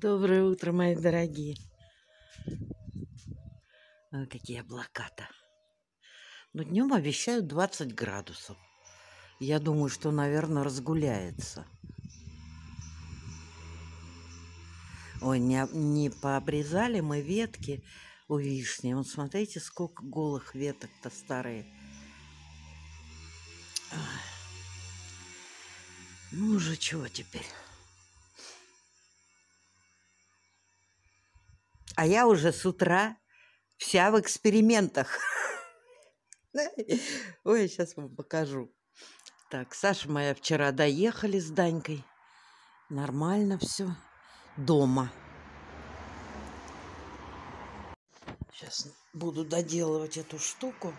Доброе утро, мои дорогие. Ой, какие облака-то. Но днем обещают 20 градусов. Я думаю, что, наверное, разгуляется. Ой, не, не пообрезали мы ветки у вишни. Вот смотрите, сколько голых веток-то старые. Ну уже чего теперь? А я уже с утра вся в экспериментах. Ой, сейчас вам покажу. Так, Саша моя вчера доехали с Данькой. Нормально все. Дома. Сейчас буду доделывать эту штуку.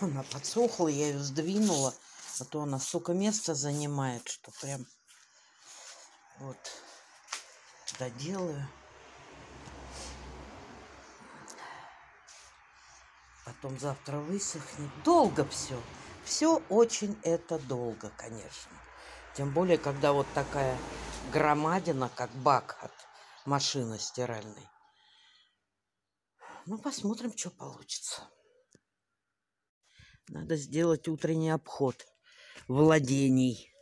Она подсохла, я ее сдвинула. А то она столько места занимает, что прям вот доделаю. Потом завтра высохнет. Долго все. Все очень это долго, конечно. Тем более, когда вот такая громадина, как бак от машины стиральной. Ну, посмотрим, что получится. Надо сделать утренний обход владений.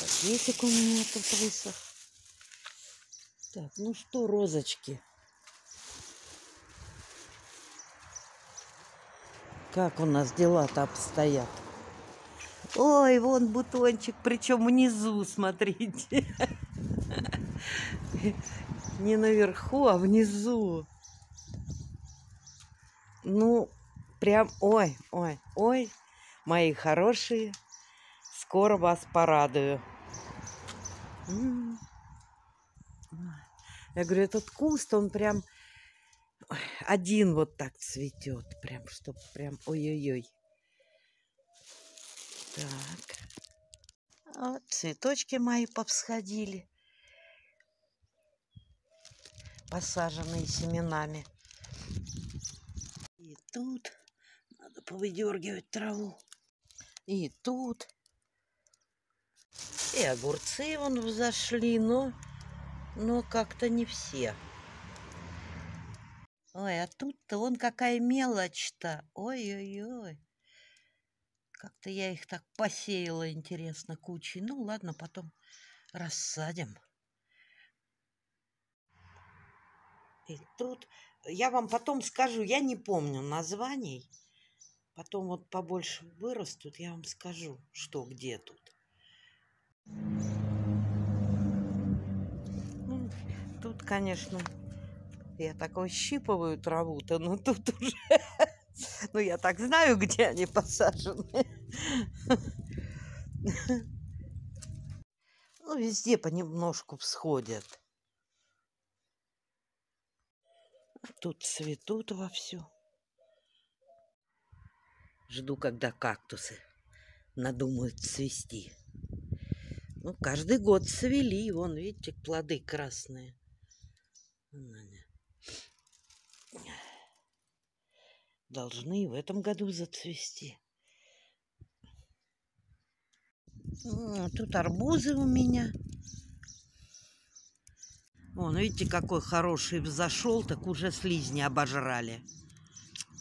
Пакетик у меня тут высох. Так, ну что, розочки. Как у нас дела-то обстоят? Ой, вон бутончик, причем внизу, смотрите. Не наверху, а внизу. Ну, прям, ой, ой, ой, мои хорошие, скоро вас порадую. Я говорю, этот куст, он прям один вот так цветет. Прям, чтоб прям ой-ой-ой. Так. Вот цветочки мои повсходили. Посаженные семенами. И тут надо повыдергивать траву. И тут. И огурцы вон взошли, но, но как-то не все. Ой, а тут-то он какая мелочь-то. Ой-ой-ой. Как-то я их так посеяла, интересно, кучей. Ну, ладно, потом рассадим. И тут я вам потом скажу, я не помню названий. Потом вот побольше вырастут, я вам скажу, что где тут. Ну, тут, конечно, я такой щипываю траву-то, но тут уже... Ну, я так знаю, где они посажены. Ну, везде понемножку всходят. Тут цветут вовсю. Жду, когда кактусы надумают цвести. Ну, каждый год цвели. Вон, видите, плоды красные. Должны в этом году зацвести. Тут арбузы у меня. Вон, видите, какой хороший взошел, так уже слизни обожрали.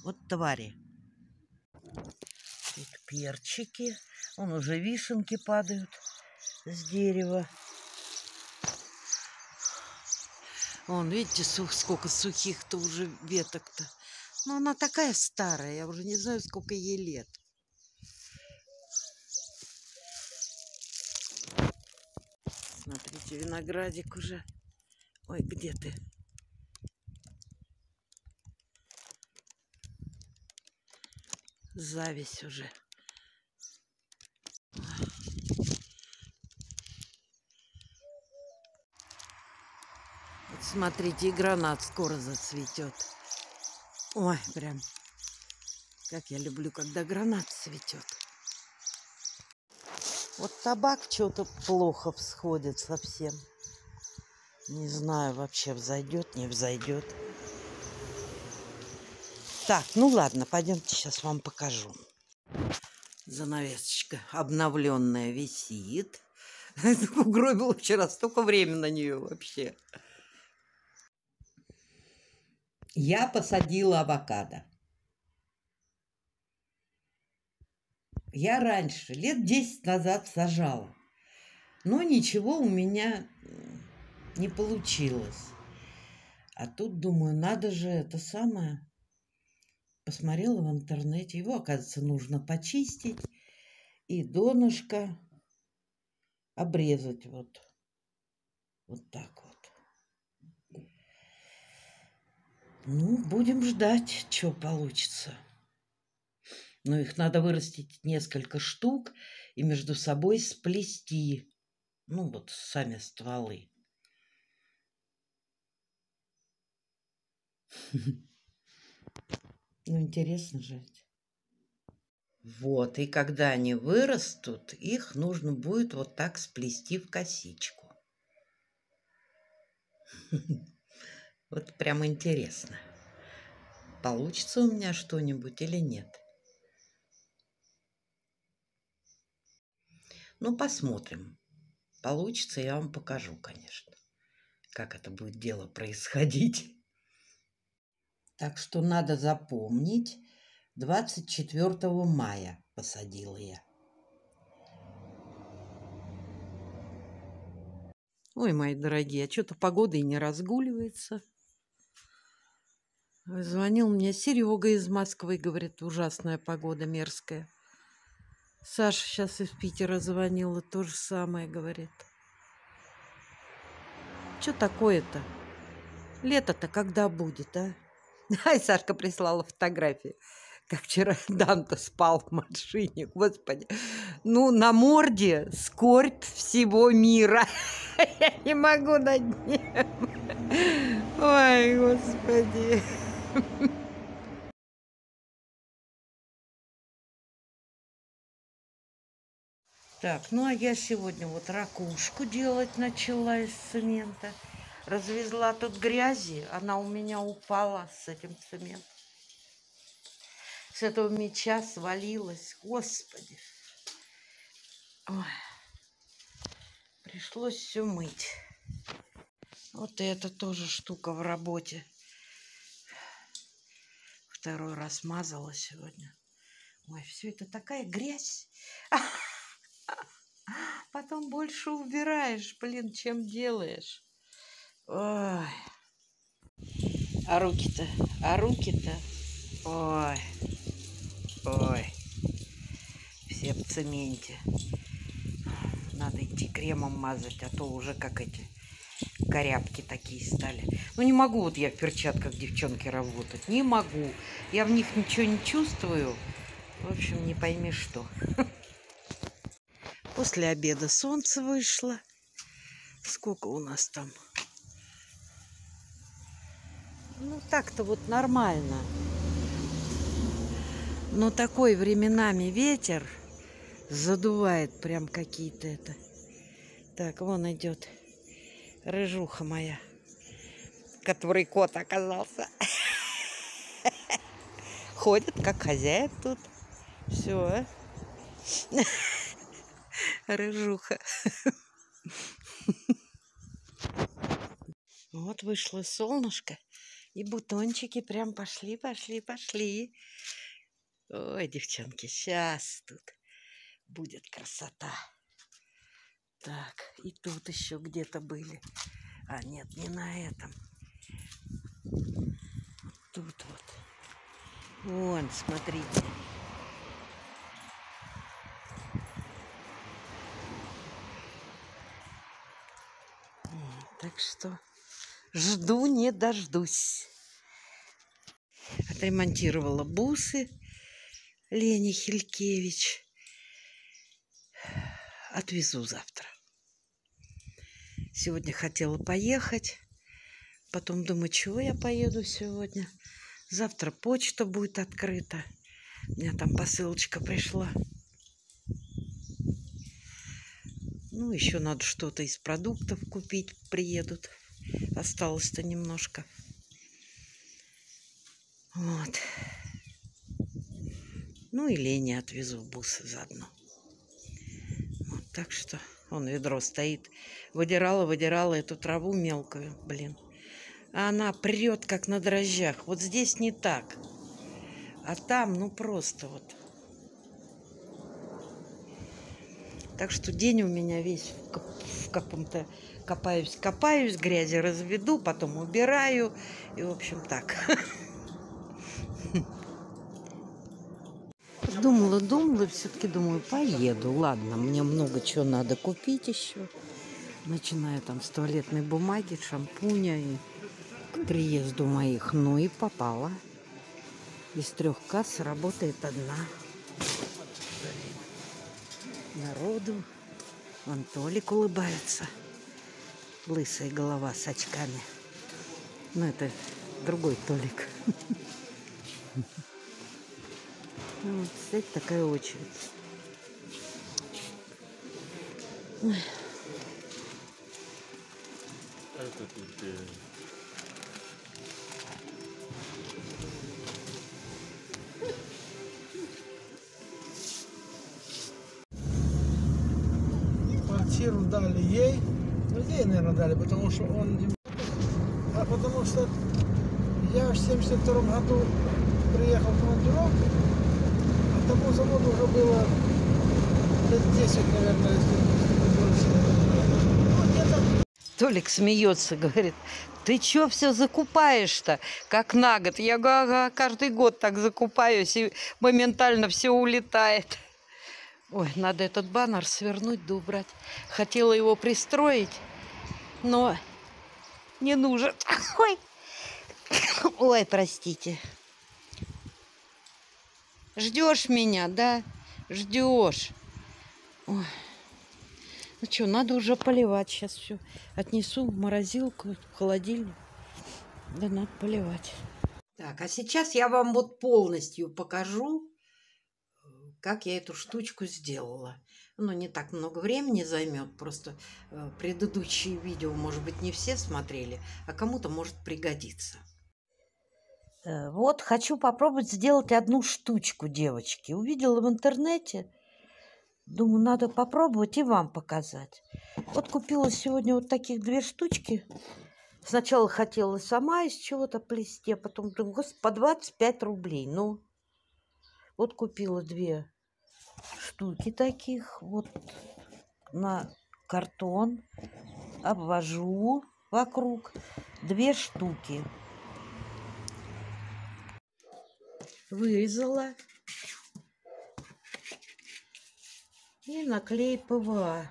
Вот твари. Тут перчики. Вон уже вишенки падают с дерева. Вон, видите, сколько сухих-то уже веток-то. Но она такая старая, я уже не знаю, сколько ей лет. Смотрите, виноградик уже. Ой, где ты? Зависть уже. Вот смотрите, и гранат скоро зацветет. Ой, прям, как я люблю, когда гранат цветет. Вот табак что-то плохо всходит совсем. Не знаю, вообще взойдет, не взойдет. Так, ну ладно, пойдемте сейчас вам покажу. Занавесочка обновленная висит. Угробила вчера столько времени на нее вообще. Я посадила авокадо. Я раньше, лет 10 назад сажала. Но ничего у меня не получилось. А тут думаю, надо же это самое. Посмотрела в интернете. Его, оказывается, нужно почистить. И донышко обрезать вот. Вот так вот. Ну, будем ждать, что получится. Но их надо вырастить несколько штук и между собой сплести. Ну, вот сами стволы. Ну, интересно же. Вот, и когда они вырастут, их нужно будет вот так сплести в косичку. Вот прям интересно, получится у меня что-нибудь или нет. Ну, посмотрим. Получится, я вам покажу, конечно, как это будет дело происходить. Так что надо запомнить, 24 мая посадила я. Ой, мои дорогие, а что-то погода и не разгуливается. Звонил мне Серега из Москвы, говорит, ужасная погода, мерзкая. Саша сейчас из Питера звонила, то же самое говорит. Что такое-то? Лето-то когда будет, а? Ай, Сашка прислала фотографии, как вчера Данта спал в машине. Господи, ну на морде скорбь всего мира. Я не могу над ним. Ой, господи. Так, ну а я сегодня вот ракушку делать начала из цемента. Развезла тут грязи, она у меня упала с этим цементом. С этого меча свалилась. Господи. Ой. Пришлось все мыть. Вот эта тоже штука в работе. Второй раз мазала сегодня. Ой, все это такая грязь. Потом больше убираешь, блин, чем делаешь. Ой. А руки-то, а руки-то, ой, ой, все в цементе. Надо идти кремом мазать, а то уже как эти корябки такие стали. Ну не могу вот я в перчатках девчонки работать, не могу. Я в них ничего не чувствую. В общем, не пойми что. После обеда солнце вышло. Сколько у нас там? Ну, так-то вот нормально. Но такой временами ветер задувает прям какие-то это. Так, вон идет рыжуха моя, который кот оказался. Ходит, как хозяин тут. Все. Рыжуха. Вот вышло солнышко. И бутончики прям пошли, пошли, пошли. Ой, девчонки, сейчас тут будет красота. Так, и тут еще где-то были. А, нет, не на этом. Тут вот. Вон, смотрите. Так что Жду не дождусь. Отремонтировала бусы Лени Хилькевич. Отвезу завтра. Сегодня хотела поехать. Потом думаю, чего я поеду сегодня. Завтра почта будет открыта. У меня там посылочка пришла. Ну, еще надо что-то из продуктов купить. Приедут. Осталось-то немножко. Вот. Ну и Лене отвезу бусы заодно. Вот Так что он ведро стоит. Выдирала, выдирала эту траву мелкую, блин. А она прет, как на дрожжах. Вот здесь не так. А там, ну просто вот. Так что день у меня весь в каком-то копаюсь, копаюсь, грязи разведу, потом убираю. И, в общем, так. Думала, думала, все-таки думаю, поеду. Ладно, мне много чего надо купить еще. Начиная там с туалетной бумаги, шампуня и к приезду моих. Ну и попала. Из трех касс работает одна. Народу. Вон Толик улыбается. Лысая голова с очками. Но это другой Толик. Ну, вот, кстати, такая очередь. Это тут квартиру дали ей, ну ей, наверное, дали, потому что он... не- А потому что я в 72 году приехал в командировку, тому заводу уже было лет 10, наверное, если больше. Ну, Толик смеется, говорит, ты чё все закупаешь-то, как на год? Я говорю, ага, каждый год так закупаюсь, и моментально все улетает. Ой, надо этот баннер свернуть да убрать. Хотела его пристроить, но не нужен. Ой, Ой простите. Ждешь меня, да? Ждешь. Ну что, надо уже поливать сейчас все. Отнесу в морозилку, в холодильник. Да надо поливать. Так, а сейчас я вам вот полностью покажу, как я эту штучку сделала. Ну, не так много времени займет, просто э, предыдущие видео, может быть, не все смотрели, а кому-то может пригодиться. Э, Вот хочу попробовать сделать одну штучку, девочки. Увидела в интернете. Думаю, надо попробовать и вам показать. Вот купила сегодня вот таких две штучки. Сначала хотела сама из чего-то плести, а потом думаю, господи, по 25 рублей. Ну, вот купила две штуки таких. Вот на картон обвожу вокруг две штуки. Вырезала. И наклей ПВА.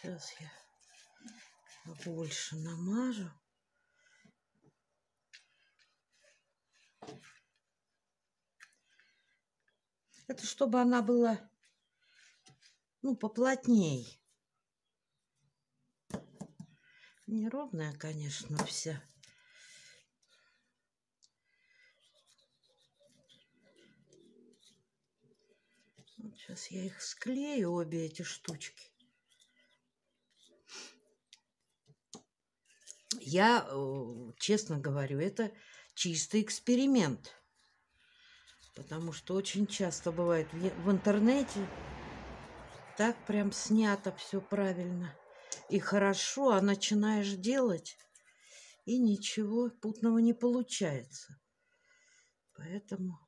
Сейчас я больше намажу. Это чтобы она была, ну, поплотней. Неровная, конечно, вся. Вот сейчас я их склею, обе эти штучки. Я, э, честно говорю, это чистый эксперимент. Потому что очень часто бывает в в интернете так прям снято все правильно и хорошо, а начинаешь делать, и ничего путного не получается. Поэтому,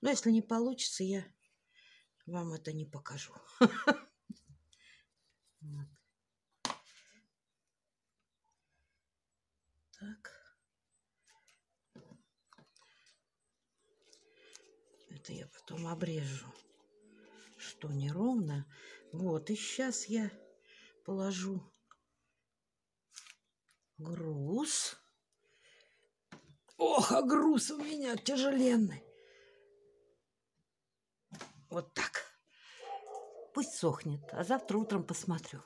ну, если не получится, я вам это не покажу. Так. Это я потом обрежу, что неровно. Вот, и сейчас я положу груз. Ох, а груз у меня тяжеленный. Вот так. Пусть сохнет, а завтра утром посмотрю.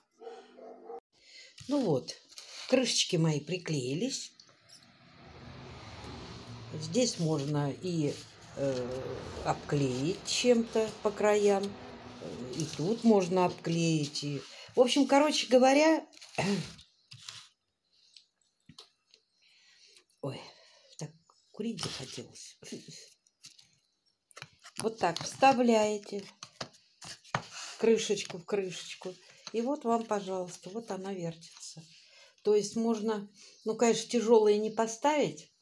Ну вот, крышечки мои приклеились. Здесь можно и э, обклеить чем-то по краям. И тут можно обклеить. И... В общем, короче говоря... Ой, так курить захотелось. Вот так вставляете крышечку в крышечку. И вот вам, пожалуйста, вот она вертится. То есть можно, ну, конечно, тяжелые не поставить.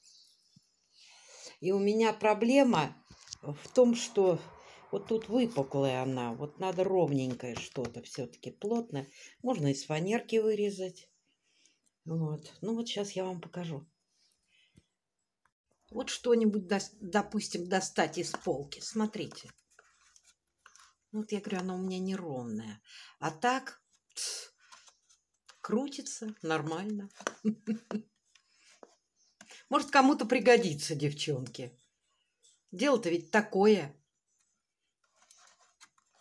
И у меня проблема в том, что вот тут выпуклая она. Вот надо ровненькое что-то все-таки, плотное. Можно из фанерки вырезать. Вот. Ну вот сейчас я вам покажу. Вот что-нибудь, допустим, достать из полки. Смотрите. Вот я говорю, она у меня неровная. А так крутится нормально. Может, кому-то пригодится, девчонки. Дело-то ведь такое.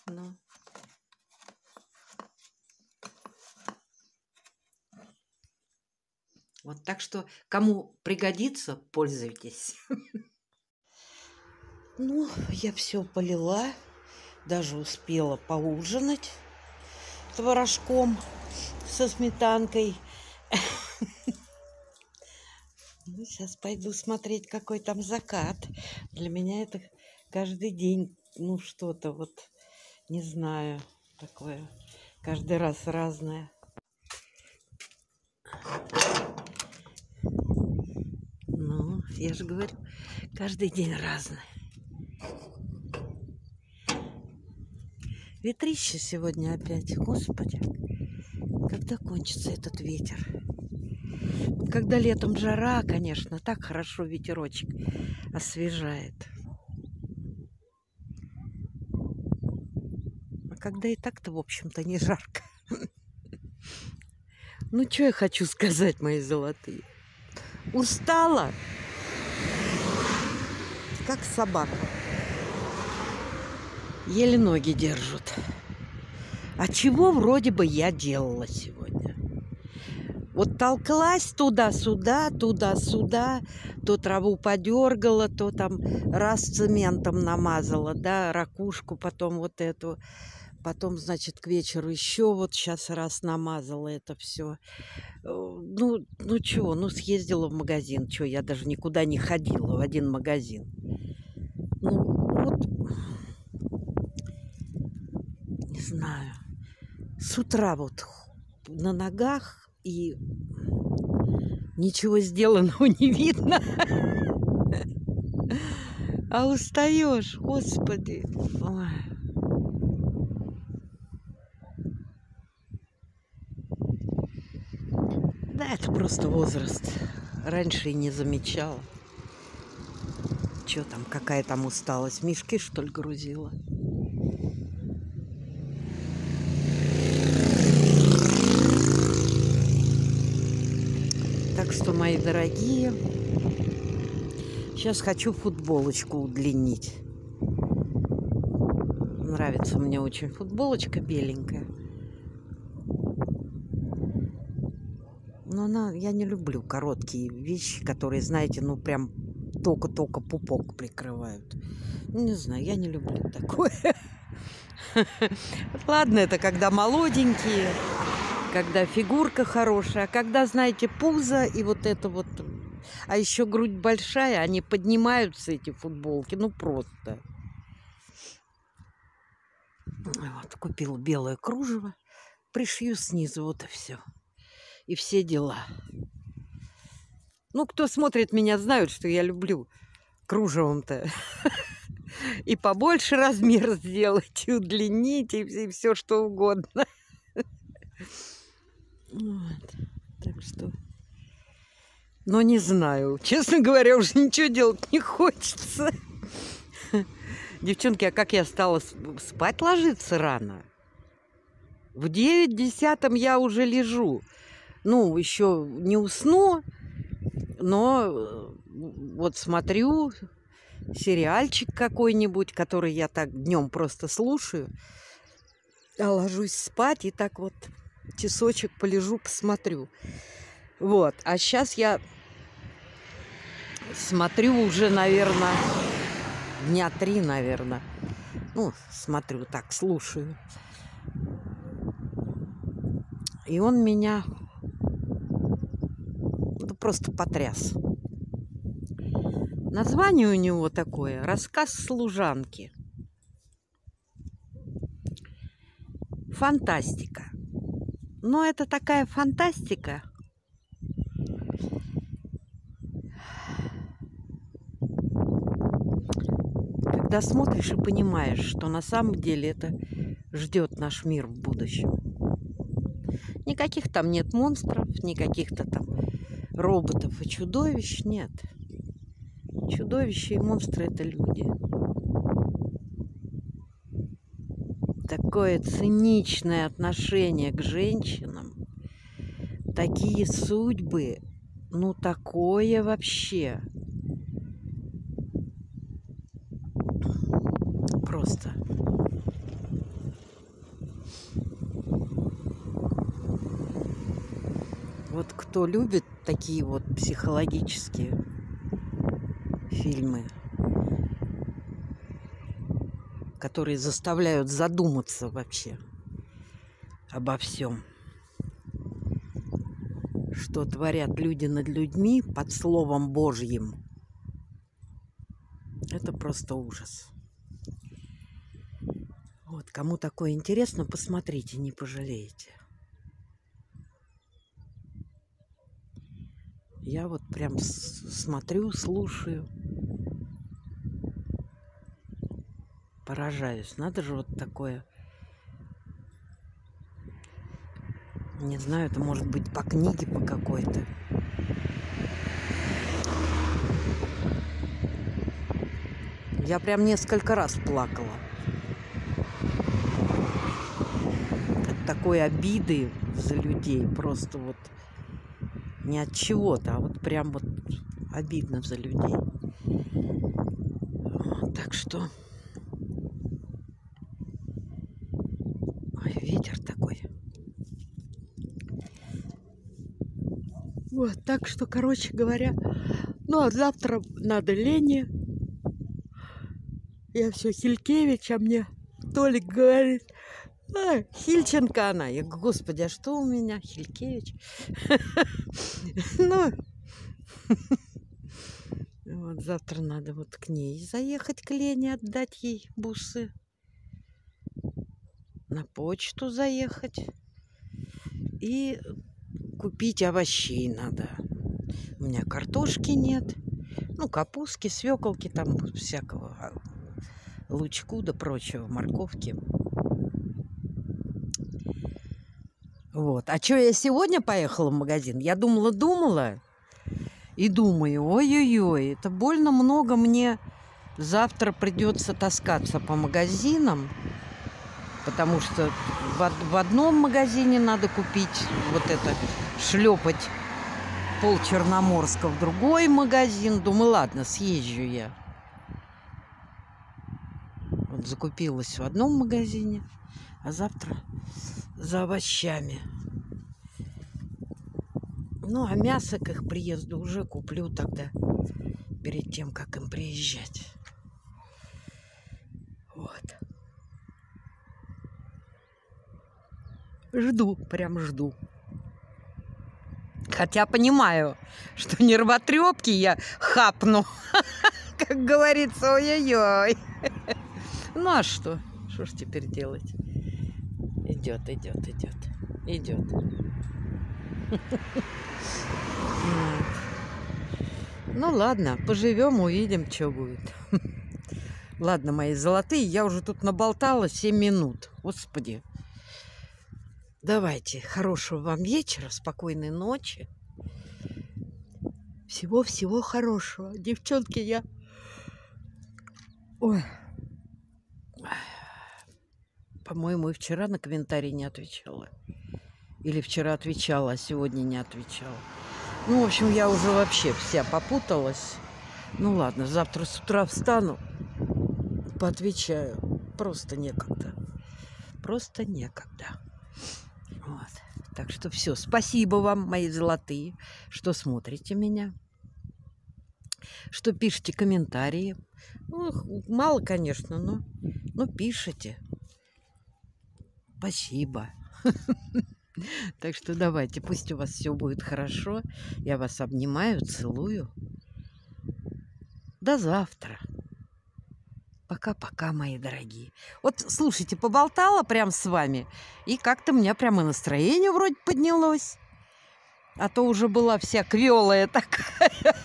Ну. Вот так что, кому пригодится, пользуйтесь. Ну, я все полила, даже успела поужинать творожком со сметанкой. Ну, сейчас пойду смотреть, какой там закат. Для меня это каждый день, ну, что-то вот, не знаю, такое, каждый раз разное. Я же говорю, каждый день разный. Ветрище сегодня опять. Господи, когда кончится этот ветер? Когда летом жара, конечно, так хорошо ветерочек освежает. Когда и так-то, в общем-то, не жарко. Ну, что я хочу сказать, мои золотые? Устала? как собака. Еле ноги держат. А чего вроде бы я делала сегодня? Вот толклась туда-сюда, туда-сюда, то траву подергала, то там раз цементом намазала, да, ракушку, потом вот эту, потом, значит, к вечеру еще вот сейчас раз намазала это все. Э, ну, ну что, ну съездила в магазин, что, я даже никуда не ходила в один магазин. Ну, вот, не знаю, с утра вот на ногах и ничего сделанного не видно. А устаешь, господи. Ой. Да, это просто возраст. Раньше и не замечала. Что там, какая там усталость? Мешки, что ли, грузила? Так что, мои дорогие, сейчас хочу футболочку удлинить. Нравится мне очень футболочка беленькая. Но она, я не люблю короткие вещи, которые, знаете, ну прям только-только пупок прикрывают. Не знаю, я не люблю такое. Ладно, это когда молоденькие, когда фигурка хорошая, а когда, знаете, пузо и вот это вот... А еще грудь большая, они поднимаются, эти футболки, ну просто. Вот, купил белое кружево, пришью снизу, вот и все. И все дела. Ну, кто смотрит меня, знают, что я люблю кружевом-то. И побольше размер сделать, и удлинить, и все что угодно. Вот. Так что... Но не знаю. Честно говоря, уже ничего делать не хочется. Девчонки, а как я стала спать ложиться рано? В девять десятом я уже лежу. Ну, еще не усну, но э, вот смотрю сериальчик какой-нибудь, который я так днем просто слушаю, а ложусь спать и так вот часочек полежу, посмотрю. Вот, а сейчас я смотрю уже, наверное, дня три, наверное. Ну, смотрю так, слушаю. И он меня ну, просто потряс. Название у него такое «Рассказ служанки». Фантастика. Но это такая фантастика, когда смотришь и понимаешь, что на самом деле это ждет наш мир в будущем. Никаких там нет монстров, никаких-то там роботов и чудовищ нет. Чудовища и монстры это люди. Такое циничное отношение к женщинам, такие судьбы, ну такое вообще. Просто. Вот кто любит такие вот психологические фильмы, которые заставляют задуматься вообще обо всем, что творят люди над людьми под словом Божьим. Это просто ужас. Вот, кому такое интересно, посмотрите, не пожалеете. Я вот прям смотрю, слушаю. Поражаюсь. Надо же вот такое. Не знаю, это может быть по книге по какой-то. Я прям несколько раз плакала. От такой обиды за людей. Просто вот не от чего-то, а вот прям вот обидно за людей. Так что... Ой, ветер такой. Вот, так что, короче говоря, ну, а завтра надо Лене. Я все Хилькевич, а мне Толик говорит, а, Хильченко она. Я говорю, господи, а что у меня? Хилькевич. Ну, вот завтра надо вот к ней заехать, к Лене, отдать ей бусы. На почту заехать. И купить овощей надо. У меня картошки нет. Ну, капустки, свеколки, там всякого а, лучку да прочего, морковки. Вот. А что я сегодня поехала в магазин? Я думала-думала и думаю, ой-ой-ой, это больно много мне завтра придется таскаться по магазинам, потому что в, в одном магазине надо купить вот это, шлепать пол Черноморска в другой магазин. Думаю, ладно, съезжу я. Вот закупилась в одном магазине, а завтра за овощами. Ну, а мясо к их приезду уже куплю тогда, перед тем, как им приезжать. Вот. Жду, прям жду. Хотя понимаю, что нервотрепки я хапну, как говорится, ой-ой-ой. Ну а что? Что ж теперь делать? Идет, идет, идет, идет. Ну ладно, поживем, увидим, что будет. Ладно, мои золотые, я уже тут наболтала 7 минут. Господи. Давайте, хорошего вам вечера, спокойной ночи. Всего-всего хорошего. Девчонки, я... Ой. По-моему, и вчера на комментарий не отвечала. Или вчера отвечала, а сегодня не отвечала. Ну, в общем, я уже вообще вся попуталась. Ну ладно, завтра с утра встану, поотвечаю. Просто некогда. Просто некогда. Вот. Так что все. Спасибо вам, мои золотые, что смотрите меня, что пишите комментарии. Ну, мало, конечно, но, но пишите. Спасибо. Так что давайте, пусть у вас все будет хорошо. Я вас обнимаю, целую. До завтра. Пока-пока, мои дорогие. Вот, слушайте, поболтала прям с вами, и как-то у меня прямо настроение вроде поднялось. А то уже была вся квелая такая.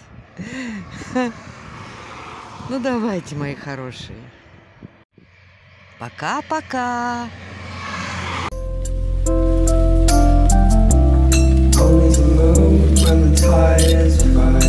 Ну, давайте, мои хорошие. Пока-пока. I'm tired.